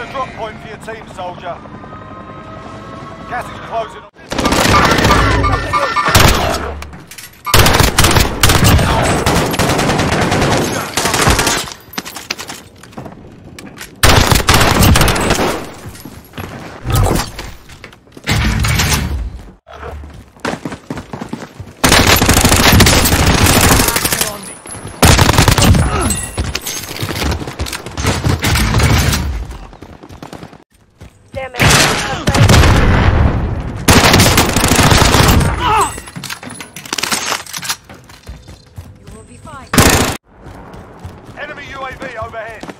A drop point for your team, soldier. Gas is closing. damage. You. Enemy UAV overhead.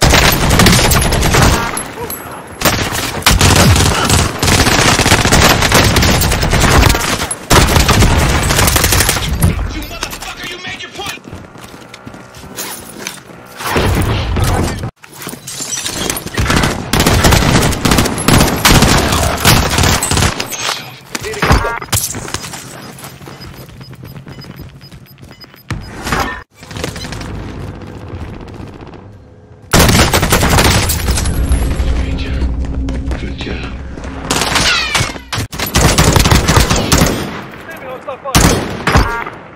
future. Enemy!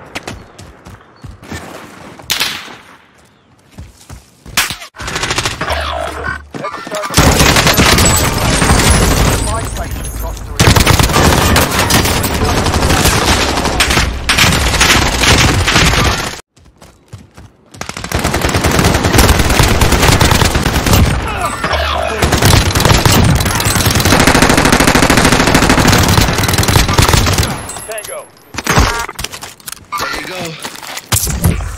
Tango. There you go.